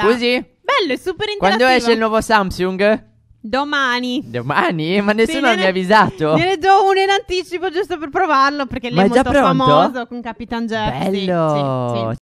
Scusi? Bello, è super interattivo. Quando esce il nuovo Samsung? Domani. Domani? Ma nessuno Sì, mi ha avvisato. Ne do uno in anticipo giusto per provarlo perché lei Ma è molto pronto? famoso con Capitan Jeff. Bello. sì, sì.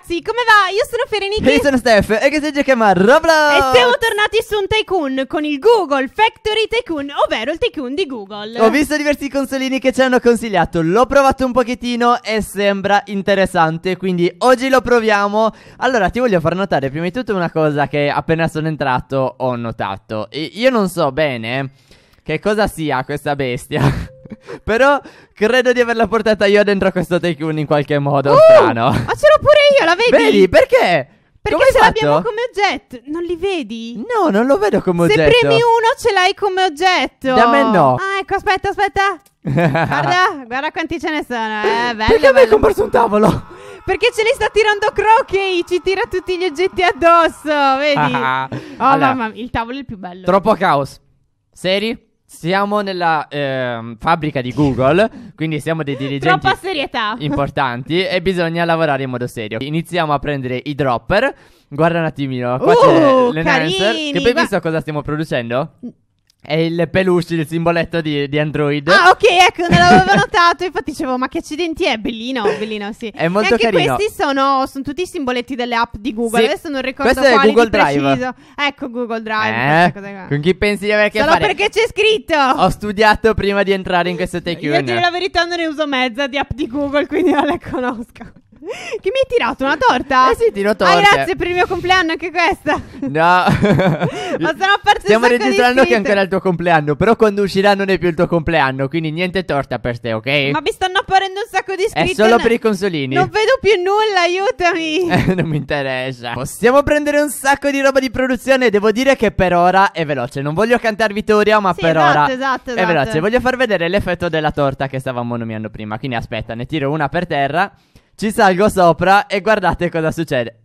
Ragazzi, come va? Io sono Fereniki Ehi, sono Steph e che si chiama Roblox. e siamo tornati su un Tycoon con il Google Factory Tycoon, ovvero il Tycoon di Google. Ho visto diversi consolini che ci hanno consigliato, l'ho provato un pochettino e sembra interessante, quindi oggi lo proviamo. Allora, ti voglio far notare prima di tutto una cosa che appena sono entrato ho notato. E io non so bene che cosa sia questa bestia, però credo di averla portata io dentro questo Tycoon in qualche modo Uh, strano. Ma ce l'ho pure io, la vedi? Vedi, perché? Perché Come hai ce l'abbiamo fatto? come oggetto. Non li vedi? No, non lo vedo come Se oggetto. premi uno ce l'hai come oggetto. Da me no. Ah, ecco, aspetta, aspetta. Guarda, guarda quanti ce ne sono. Eh, bello, Perché mi hai bello. comprato un tavolo? Perché ce li sta tirando Crockey, ci tira tutti gli oggetti addosso, vedi? Ah, Oh, allora, mamma il tavolo è il più bello. Troppo caos. Seri? Siamo nella ehm, fabbrica di Google, quindi siamo dei dirigenti Troppa serietà. importanti e bisogna lavorare in modo serio. Iniziamo a prendere i dropper. Guarda un attimino, qua Uh, c'è l'enhancer. carini, Che poi gua- visto cosa stiamo producendo? È il peluche, il simboletto di, di Android. Ah, ok, ecco, non l'avevo notato. Infatti dicevo, ma che accidenti è? Bellino, bellino, sì. È molto e anche carino. questi sono, sono tutti i simboletti delle app di Google. Sì. Adesso non ricordo Questo è quali Google di Drive. preciso. Ecco Google Drive. Eh? Con chi pensi di avere che Solo fare? perché c'è scritto. Ho studiato prima di entrare in questo Io a dire la verità non ne uso mezza di app di Google, quindi non le conosco. Che mi hai tirato una torta? Eh sì, tiro Ah, torte. grazie per il mio compleanno, anche questa. No. Ma sono apparse Stiamo registrando che è ancora il tuo compleanno. Però quando uscirà non è più il tuo compleanno. Quindi niente torta per te, ok? Ma mi stanno apparendo un sacco di È iscritti. solo non- per i consolini. Non vedo più nulla, aiutami. Eh, non mi interessa. Possiamo prendere un sacco di roba di produzione. Devo dire che per ora è veloce. Non voglio cantare vittoria, ma Sì, per esatto, ora esatto, è esatto. veloce. Voglio far vedere l'effetto della torta che stavamo nominando prima. Quindi aspetta, ne tiro una per terra. Ci salgo sopra e guardate cosa succede.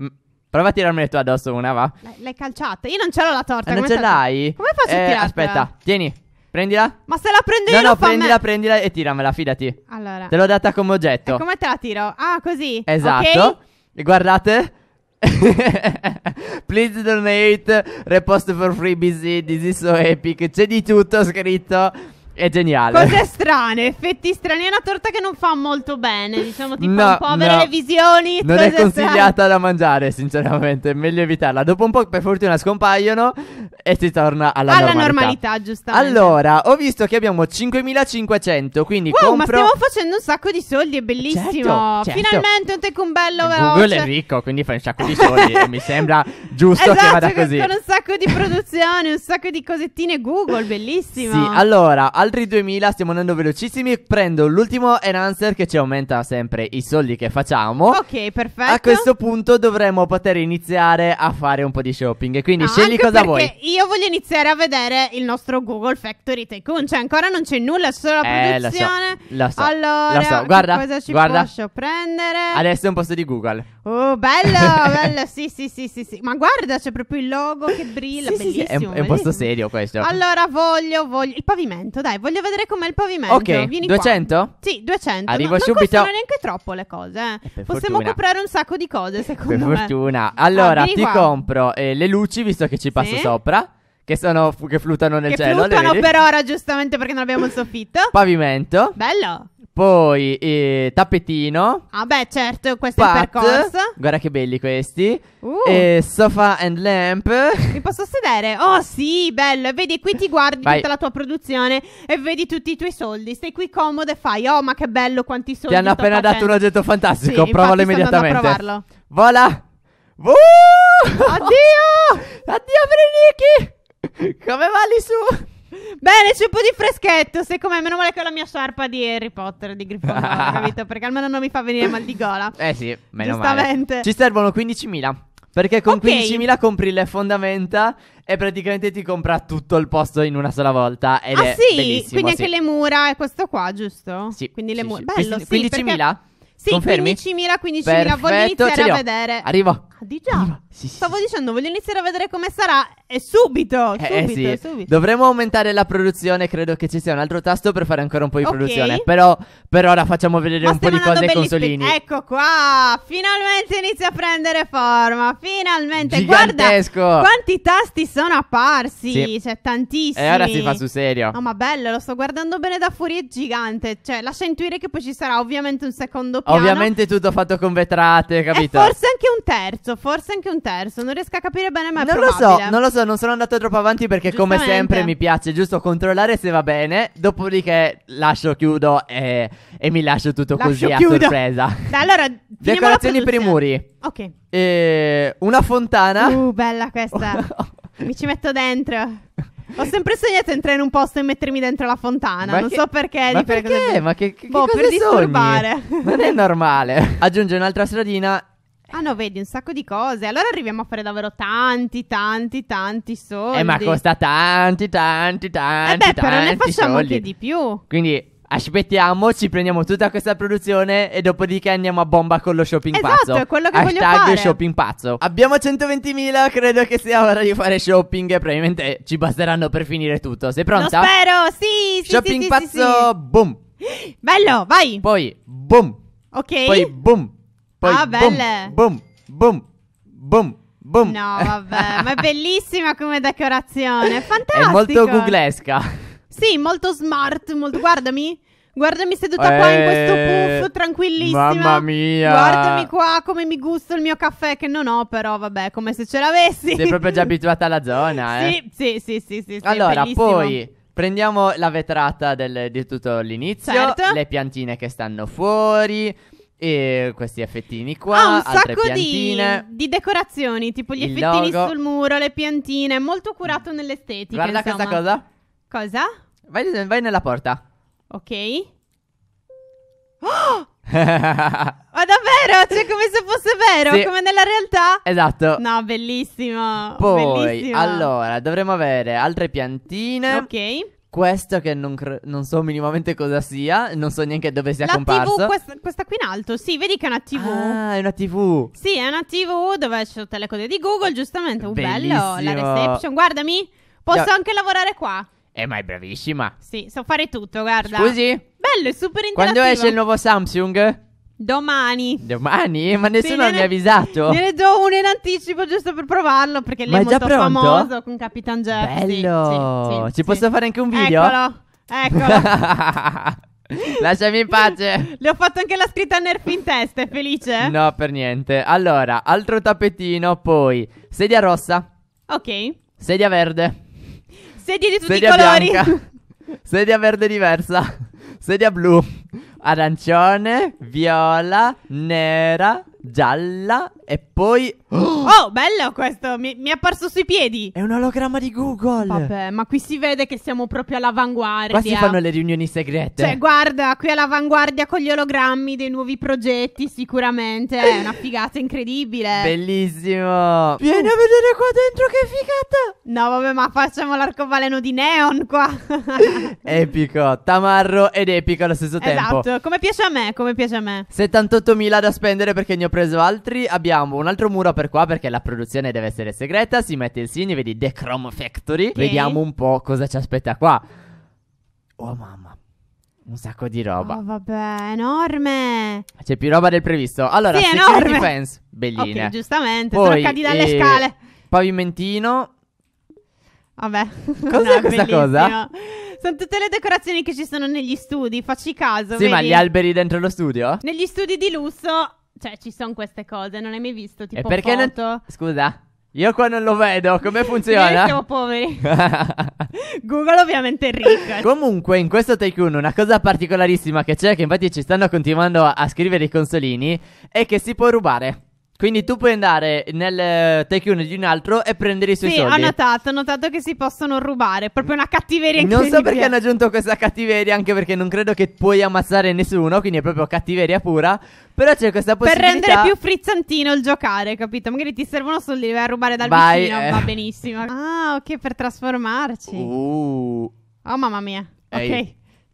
Mm, Prova a tirarmene tu addosso una, va? L'hai- L'hai calciata. Io non ce l'ho la torta. Ah, non come ce faccio? l'hai? Come faccio a Eh, tirartela? Aspetta, tieni. Prendila. Ma se la prendo No, io no, fa a me. prendila, prendila e tiramela, fidati. Allora. Te l'ho data come oggetto. E come te la tiro? Ah, così. Esatto. Ok? E guardate. Please donate. Repost for free BC. This is so epic. C'è di tutto scritto. È geniale. Cose strane, effetti strani. È una torta che non fa molto bene. Diciamo, tipo No, un po' avere no. le visioni. Non è consigliata da mangiare, sinceramente. È meglio evitarla. Dopo un po', per fortuna, scompaiono e si torna alla, strane. Alla normalità. normalità, giustamente. Allora, ho visto che abbiamo 5500. Quindi Wow, ma compro. stiamo facendo un sacco di soldi, è bellissimo. Certo, certo. Finalmente un tecum bello Google veloce. è ricco, quindi fa un sacco di soldi. e mi sembra giusto esatto, che vada così. con un sacco di produzione, un sacco di cosettine Google, bellissimo. Sì, allora, altri 2000, stiamo andando velocissimi. Prendo l'ultimo enhancer che ci aumenta sempre i soldi che facciamo. Ok, perfetto. A questo punto dovremmo poter iniziare a fare un po' di shopping. Quindi No, scegli cosa vuoi. Io voglio iniziare a vedere il nostro Google Factory Tycoon. Cioè, ancora non c'è nulla, solo la Eh, lo so, produzione. lo so, Allora, lo so. Guarda, cosa ci guarda. posso prendere? Adesso è un posto di Google. Oh, bello, bello. Sì, sì, sì, sì, sì. Ma guarda, c'è proprio il logo che brilla. Sì, sì, sì, bellissimo. è un, è un posto bellissimo. serio questo. Allora, voglio, voglio. Il pavimento, dai, voglio vedere com'è il pavimento. ok, Vieni qua. 200? Sì, 200. Arrivo No- subito. Non costano neanche troppo le cose. eh. Eh, per Possiamo fortuna. comprare un sacco di cose, secondo Per me. fortuna. Allora, Ah, ti qua. compro eh, le luci, visto che ci passo Sì. sopra. Che sono che flutano nel Che cielo. vedi? per ora, giustamente perché non abbiamo il soffitto. Pavimento. Bello. Poi eh, tappetino. Ah, beh, certo, questo è il Pat. percorso. Guarda che belli questi. Uh. E sofa and lamp. Mi posso sedere? Oh, sì, bello. E vedi, qui ti guardi Vai. tutta la tua produzione e vedi tutti i tuoi soldi. Stai qui comodo e fai, oh, ma che bello, quanti soldi. Ti hanno sto appena dato facendo." un oggetto Sì, fantastico. infatti Provalo sto immediatamente. a provarlo. Vola. Uh! Addio! Addio, Freniki! Come va lì su? Bene, c'è un po' di freschetto. Sai com'è? Meno male che ho la mia sciarpa di Harry Potter, di Grifondoro, capito? Perché almeno non mi fa venire mal di gola. Eh sì, meno Giustamente. male. Ci servono 15.000. Perché con Ok. 15.000 compri le fondamenta e praticamente ti compra tutto il posto in una sola volta. Ed ah, è sì? Quindi sì. anche le mura e questo qua, giusto? Sì, Quindi le sì, mura. sì. Bello, Questi- sì. 15.000? perché- Sì, Confermi? 15.000, 15.000. Voglio iniziare a vedere. Arrivo. Ah, di già. Sì, sì, Stavo sì. dicendo, voglio iniziare a vedere come sarà. E subito, Eh, subito, eh, sì. subito. Dovremmo aumentare la produzione. Credo che ci sia un altro tasto per fare ancora un po' di Ok. produzione. Però per ora facciamo vedere Ma un po' di cose ai consolini. spe- Ecco qua, finalmente inizia a prendere forma, finalmente. Gigantesco. Guarda quanti tasti sono apparsi, Sì. cioè tantissimi. E ora si fa sul serio. Oh, ma bello, lo sto guardando bene da fuori, è gigante. Cioè, lascia intuire che poi ci sarà ovviamente un secondo piano. Ovviamente tutto fatto con vetrate, capito? E forse anche un terzo, forse anche un terzo. Non riesco a capire bene, ma è non lo probabile. so, non lo so, non sono andato troppo avanti perché come sempre mi piace giusto controllare se va bene, dopodiché lascio, chiudo e, e mi lascio tutto Lascio, così a chiudo. sorpresa. Dai, allora, Decorazioni per i muri. Ok. E una fontana. Uh, bella questa. Mi ci metto dentro. Ho sempre sognato entrare in un posto e mettermi dentro la fontana. Ma non che- so perché. Ma perché? cosa- Ma che, che Boh, cosa per sogni? disturbare. Non è normale. Aggiunge un'altra stradina. Ah no, vedi, un sacco di cose. Allora arriviamo a fare davvero tanti, tanti, tanti soldi. Eh, ma costa tanti, tanti, tanti. Eh beh, però ne tanti facciamo soldi. anche di più. Quindi aspettiamo, ci prendiamo tutta questa produzione e dopodiché andiamo a bomba con lo shopping Esatto, pazzo. è quello che voglio Hashtag fare. shopping pazzo. Abbiamo 120.000, credo che sia ora di fare shopping e probabilmente ci basteranno per finire tutto. Sei pronta? Lo spero, sì, sì, shopping sì, sì, pazzo, boom. sì. Bello, vai. Poi boom. ok. Poi boom. Poi Ah, belle. Boom. Boom. Boom. Boom. No, vabbè, ma è bellissima come decorazione. È È molto googlesca. Sì, molto smart, molto... Guardami. Guardami seduta qua in questo Eh, puff, tranquillissima. mamma mia. Guardami qua come mi gusto il mio caffè, che non ho, però vabbè, come se ce l'avessi. Sei proprio già abituata alla zona, eh. Sì, sì, sì, sì, sì, Allora, bellissimo. poi prendiamo la vetrata del- di tutto l'inizio, Certo. le piantine che stanno fuori e questi effettini qua, Ah, un altre sacco di, piantine. di decorazioni, tipo gli Il effettini logo. sul muro, le piantine, molto curato nell'estetica. Guarda insomma. questa cosa. Cosa? Vai, vai nella porta. Ok. Oh, ma davvero? Cioè, come se fosse vero, Sì. come nella realtà? esatto. No, bellissimo. Poi, bellissimo. allora, dovremo avere altre piantine. Ok. Questo che non, cre- non so minimamente cosa sia, non so neanche dove sia La comparso. TV, questa, questa qui in alto. Sì, vedi che è una TV. Ah, è una TV. Sì, è una TV dove c'è tutte le cose di Google, giustamente. Uh, bello. La reception. Guardami. Posso Ya- anche lavorare qua. Eh, ma è bravissima. Sì, so fare tutto, guarda. Scusi, Bello, è super interattivo. quando esce il nuovo Samsung? Domani. Domani? Ma nessuno gliene- mi ha avvisato. Gliene do uno in anticipo giusto per provarlo perché lei Ma è molto pronto? famoso con Capitan. Sì, Bello. sì, sì, Ci posso fare anche un video? Eccolo. Eccolo. Lasciami in pace. Le ho fatto anche la scritta Nerf in testa, è felice? No, per niente. Allora, altro tappetino, poi sedia rossa, Ok. sedia verde, Sedie di tutti sedia i colori. bianca, sedia verde diversa, sedia blu, arancione, viola, nera, gialla e poi... Oh, bello questo. Mi, mi è apparso sui piedi. È un ologramma di Google. Vabbè, ma qui si vede che siamo proprio all'avanguardia. Qua si fanno le riunioni segrete. Cioè, guarda, qui all'avanguardia con gli ologrammi dei nuovi progetti, sicuramente. È una figata incredibile. Bellissimo. Vieni a vedere qua dentro che figata. no, vabbè, ma facciamo l'arcobaleno di neon qua. Epico, tamarro ed epico allo stesso tempo. esatto, come piace a me, come piace a me. 78.000 da spendere perché ne ho preso altri. Abbiamo un altro muro per qua perché la produzione deve essere segreta. Si mette il segno, vedi The Chrome Factory. Vediamo un po' cosa ci aspetta qua. Oh mamma, un sacco di roba. Oh, vabbè, enorme. C'è più roba del previsto. Allora, Sì, security enorme. fence, belline. Ok, giustamente, Poi, sono cadi dalle eh, scale. Pavimentino. Vabbè. Cos'è è questa bellissimo. cosa? Sono tutte le decorazioni che ci sono negli studi, facci caso. Sì, ma vedi? gli alberi dentro lo studio? Negli studi di lusso, cioè, ci sono queste cose, non hai mai visto, tipo e perché non... foto. Scusa, io qua non lo vedo. Come Noi funziona? siamo poveri. Google ovviamente è ricco. Comunque, in questo Tycoon, una cosa particolarissima che c'è, che infatti ci stanno continuando a scrivere i consolini, è che si può rubare. Quindi tu puoi andare nel eh, Tycoon di un altro e prendere i suoi Sì, ho soldi. notato, ho notato che si possono rubare, proprio una cattiveria Non so incredibile. perché hanno aggiunto questa cattiveria, anche perché non credo che puoi ammazzare nessuno, quindi è proprio cattiveria pura. Però c'è questa Per possibilità. rendere più frizzantino il giocare, capito? Magari ti servono soldi, vai a rubare dal Vai, vicino, eh. va benissimo. Ah, ok, per trasformarci. Uh. Oh, mamma mia. Ehi. Ok,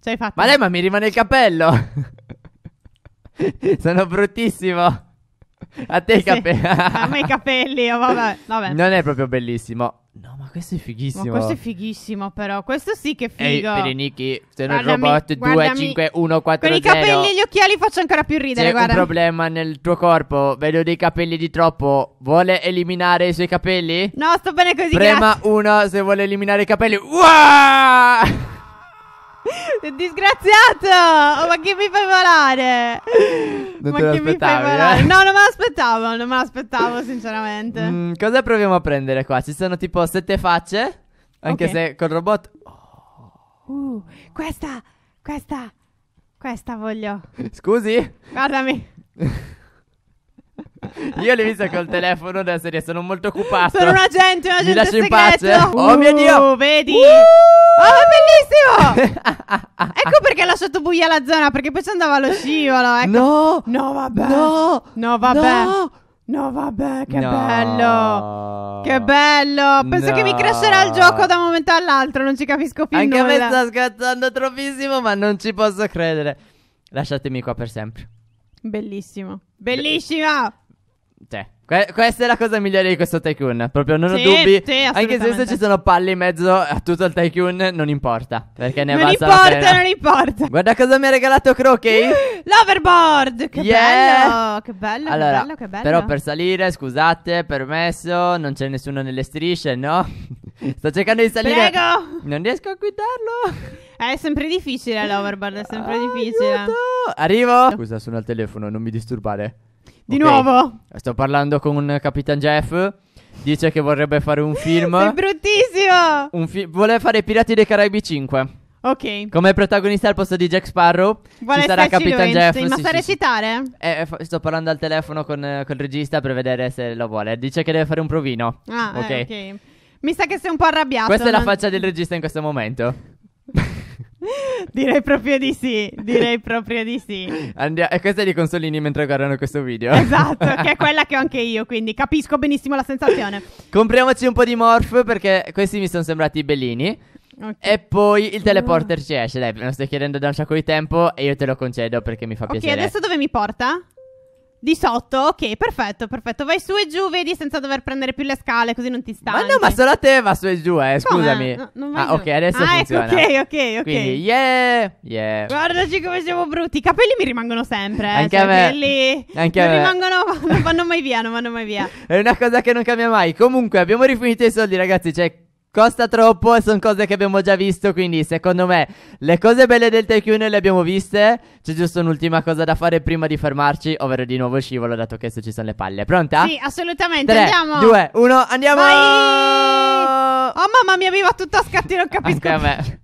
ci hai fatto. Ma lei, ma mi rimane il cappello. Sono bruttissimo. A te i capelli. a me i capelli, oh, vabbè, vabbè. Non è proprio bellissimo. No, ma questo è Ma fighissimo. questo è fighissimo, però. Questo sì che è Ehi, figo. Perenichi, sono il robot guardami. 25140. Con i capelli e gli occhiali faccio ancora più ridere, C'è guarda. un problema nel tuo corpo. Vedo dei capelli di troppo. Vuole eliminare i suoi capelli? No, sto bene così, Prema uno se vuole eliminare i capelli. Uah! Disgraziato! Oh, ma che mi fai volare? Non ma te che mi fai volare? eh? No, non me l'aspettavo, non me l'aspettavo, sinceramente. Mm, cosa proviamo a prendere qua? Ci sono tipo sette facce. Anche Ok. se col robot. Uh, questa, questa, questa voglio. Scusi? Guardami. Io l'ho visto col telefono della serie, sono molto occupato. Sono un agente, un Mi agente in segreto. pace? Oh mio Dio! Vedi? Uh! Oh, bellissimo! ecco perché ha lasciato buia la zona, perché poi ci andava allo scivolo. Ecco. No! No, vabbè. No! No, vabbè. No! No, vabbè, che No. bello. Che bello. Penso che mi No. crescerà il gioco da un momento all'altro, non ci capisco più Anche a me nulla. sta scattando troppissimo, ma non ci posso credere. Lasciatemi qua per sempre. Bellissimo. Bellissima. Cioè, que- questa è la cosa migliore di questo tycoon. Proprio non ho Sì, dubbi. sì, Anche se assolutamente. adesso ci sono palle in mezzo a tutto il tycoon, non importa. Perché ne Non valsa la importa, pena. non importa. Guarda cosa mi ha regalato Crokey. L'overboard! Che Yeah! bello! Che bello, allora, che bello, che bello. però per salire, scusate, permesso, non c'è nessuno nelle strisce, no? Sto cercando di salire. Prego! Non riesco a guidarlo. È sempre difficile l'overboard, è sempre Aiuto! difficile. Arrivo. Scusa, sono al telefono, non mi disturbare. Di Ok. nuovo? Sto parlando con Capitan Jeff. Dice che vorrebbe fare un film. Sei bruttissimo! Un fi- vuole fare Pirati dei Caraibi 5. Ok. Come protagonista al posto di Jack Sparrow Vuole ci sarà Capitan lui, Jeff. sì, ma sì, sa sì, sì. recitare? Eh, fa- sto parlando al telefono con eh, col regista per vedere se lo vuole. Dice che deve fare un provino. Ah, ok. eh, ok. Mi sa che sei un po' arrabbiato. Questa è la non- faccia del regista in questo momento. Direi proprio di sì. Direi proprio di sì. Andia- e questa è di consolini mentre guardano questo video. Esatto, che è quella che ho anche io, quindi capisco benissimo la sensazione. Compriamoci un po' di morph perché questi mi sono sembrati bellini. Ok. E poi il teleporter ci esce. Dai, me lo stai chiedendo da un sacco di tempo e io te lo concedo perché mi fa Ok, piacere. adesso dove mi porta? Di sotto? Ok, perfetto, perfetto. Vai su e giù, vedi, senza dover prendere più le scale, così non ti stanchi. Ma no, ma solo a te va su e giù, eh. Scusami. No, non vai ah, giù. ok, adesso ah, funziona. ecco, ok, ok, ok. Quindi, yeah, yeah. Guardaci come siamo brutti. I capelli mi rimangono sempre. eh, Anche cioè, a me. Quelli Anche non a me. rimangono, non vanno mai via, non vanno mai via. È una cosa che non cambia mai. Comunque, abbiamo rifinito i soldi, ragazzi. Cioè, costa troppo e sono cose che abbiamo già visto. Quindi, secondo me, le cose belle del Tycoon le abbiamo viste. C'è giusto un'ultima cosa da fare prima di fermarci, ovvero di nuovo scivolo, dato che adesso ci sono le palle. Pronta? Sì, assolutamente. 3, Andiamo. 2, 1, andiamo! Vai! Oh mamma mia, mi va tutto a scatti, non capisco. Anche a me.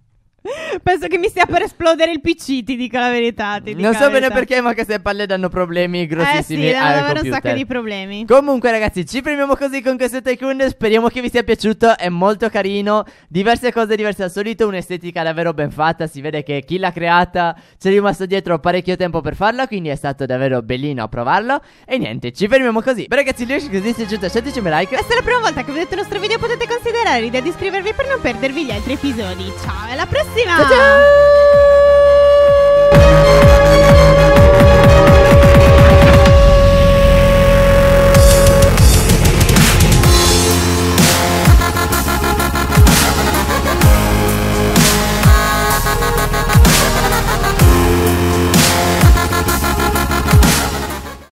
Penso che mi stia per esplodere il PC, ti dico la verità. Dico Non la so bene perché, ma queste palle danno problemi grossissimi Eh sì, danno al davvero un computer. sacco di problemi. Comunque ragazzi ci premiamo così con questo Tycoon Speriamo che vi sia piaciuto È molto carino Diverse cose diverse dal solito Un'estetica davvero ben fatta Si vede che chi l'ha creata Ci è rimasto dietro parecchio tempo per farla Quindi è stato davvero bellino a provarlo E niente ci fermiamo così Beh ragazzi se vi è piaciuto lasciateci un like E se è la prima volta che vedete il nostro video potete considerare l'idea di iscrivervi per non perdervi gli altri episodi. Ciao, alla prossima! Ciao ciao